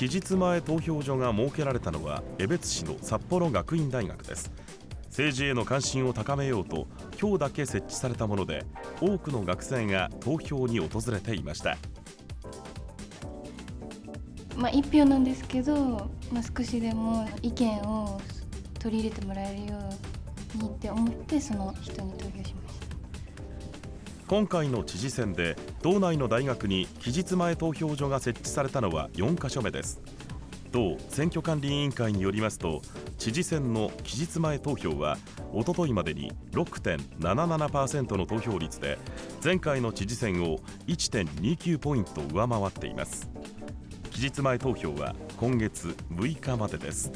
期日前投票所が設けられたのは江別市の札幌学院大学です。政治への関心を高めようと今日だけ設置されたもので多くの学生が投票に訪れていました。まあ、1票なんですけど、まあ、少しでも意見を取り入れてもらえるようにって思ってその人に投票しました。今回の知事選で道内の大学に期日前投票所が設置されたのは4カ所目です。同選挙管理委員会によりますと知事選の期日前投票はおとといまでに6.77%の投票率で前回の知事選を1.29ポイント上回っています。期日前投票は今月6日までです。